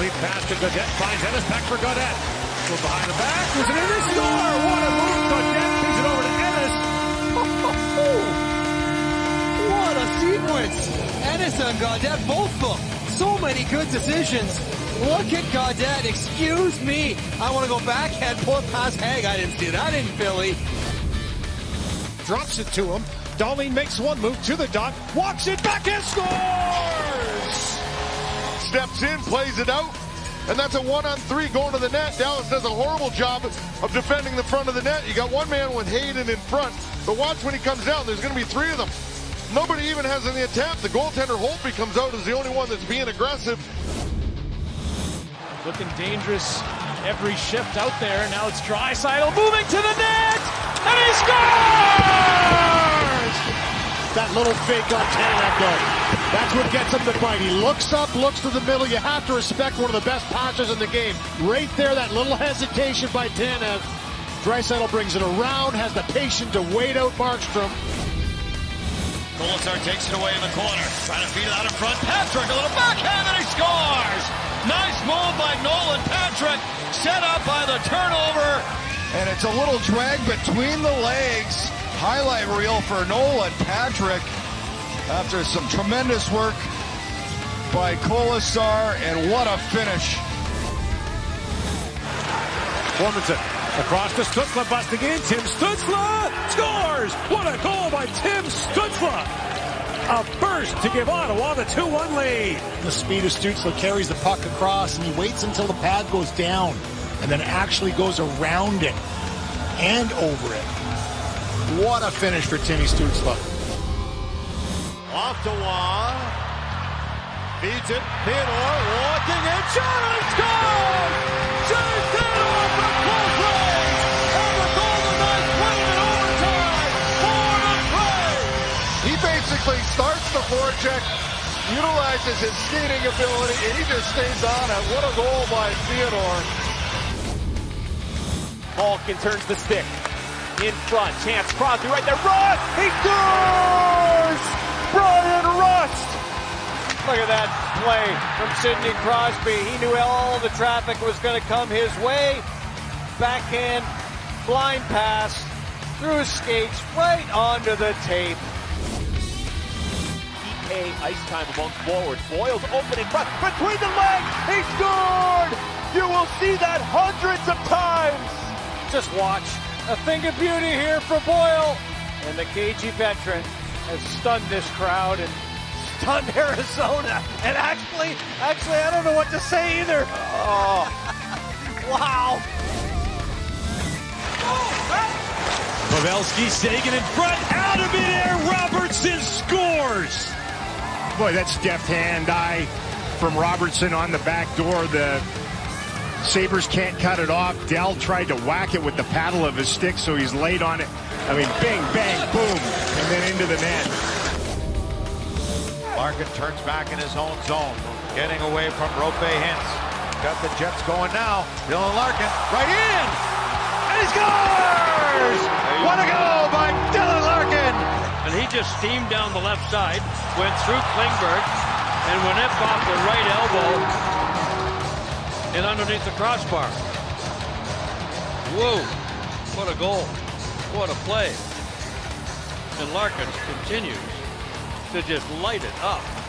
lead pass to Gaudette. Finds Ennis. Back for Gaudette. Goes behind the back. Was it in the score? What a move. Gaudette feeds it over to Ennis. What a sequence! Ennis and Gaudette both of them. So many good decisions. Look at Gaudette. Excuse me. I want to go backhand, pull it past Haig. I didn't see that in Philly. Drops it to him. Dahlin makes one move to the dot. Walks it back and scores! Steps in, plays it out. And that's a one on three going to the net. Dallas does a horrible job of defending the front of the net. You got one man with Hayden in front. But watch when he comes down. There's going to be three of them. Nobody even has any attempt. The goaltender Holtby comes out as the only one that's being aggressive. Looking dangerous every shift out there. Now it's Draisaitl moving to the net, and he scores! That little fake on Tanev though. That's what gets him to fight. He looks up, looks to the middle. You have to respect one of the best passers in the game. Right there, that little hesitation by Tanev. Draisaitl brings it around, has the patience to wait out Markstrom. Kolesar takes it away in the corner. Trying to feed it out in front. Patrick, a little backhand, and he scores! Nice move by Nolan Patrick. Set up by the turnover. And it's a little drag between the legs. Highlight reel for Nolan Patrick after some tremendous work by Kolesar, and what a finish. Formenton across to Stützle, busting in. Tim Stützle scores! What a goal by Tim Stützle! A burst to give Ottawa the 2-1 lead. The speed of Stützle carries the puck across, and he waits until the pad goes down, and then actually goes around it and over it. What a finish for Timmy Stützle. Off to Waugh. Feeds it. Theodore walking in. Shot and scores! James Theodore from close range. And the Golden Knights win in overtime. Four to three. He basically starts the forecheck, utilizes his skating ability, and he just stays on it. What a goal by Theodore. Malkin turns the stick. In front. Chance Crosby right there. Rust! He scores! Bryan Rust! Look at that play from Sidney Crosby. He knew all the traffic was going to come his way. Backhand, blind pass, through his skates, right onto the tape. PK ice time among forwards. Boyle's opening front between the legs. He scored! You will see that hundreds of times. Just watch. A thing of beauty here for Boyle. And the KG veteran has stunned this crowd and stunned Arizona. And actually, actually, I don't know what to say either. Oh, wow. Pavelski, Seguin in front, out of midair, Robertson scores. Boy, that's deft hand eye from Robertson on the back door. The Sabres can't cut it off. Dell tried to whack it with the paddle of his stick, so he's laid on it. I mean, bang, bang, boom, into the net. Larkin turns back in his own zone, getting away from Roope Hintz. Got the Jets going now. Dylan Larkin right in, and he scores! What a goal by Dylan Larkin! And he just steamed down the left side, went through Klingberg, and went up off the right elbow and underneath the crossbar. Whoa, what a goal. What a play. And Larkin continues to just light it up.